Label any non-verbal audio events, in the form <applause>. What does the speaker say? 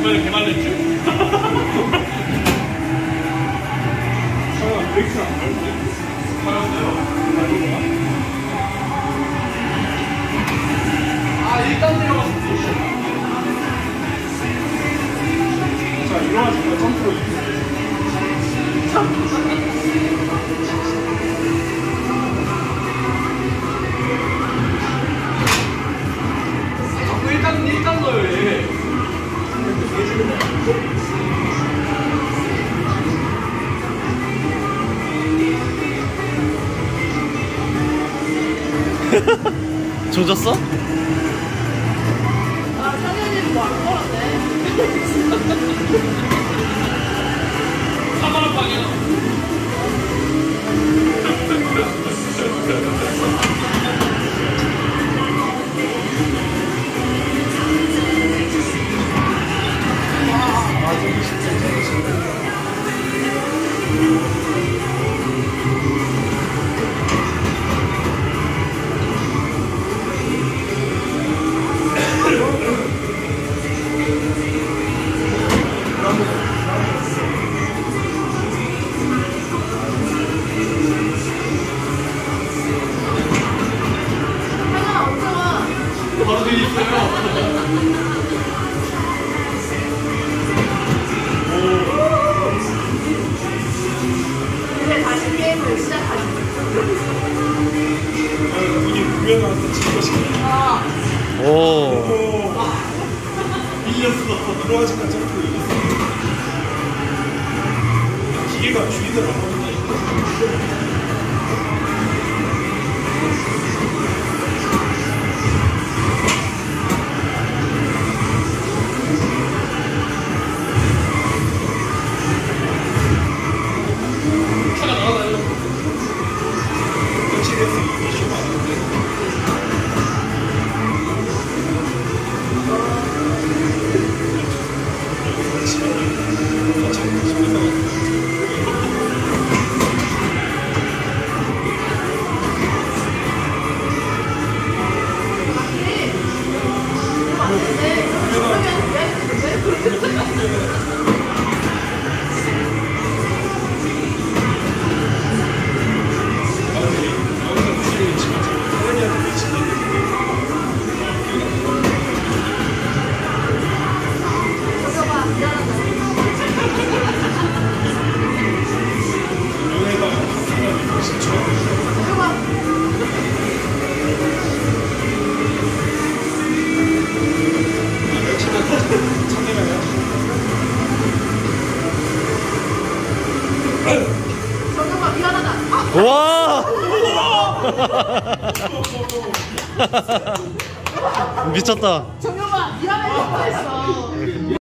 이번에 개말렸지? 차가 브레이크를 안 밟는데? 차가운데요? 밟는 거야? 아, 일단 내려가서 자, 일어나주세요. 3% 2%. <laughs> 조졌어? 아, 상현이는 뭐안 걸었네. 뒤에 있어요. 다시 게임을 시작하지. 아, 이게 구매가 진 것이네. 아, 오. 오, 이겼어. 들어가지까 점프로 이겼어. 기계가 줄이더라고. 와! 미쳤다. 저겨봐, 미안해.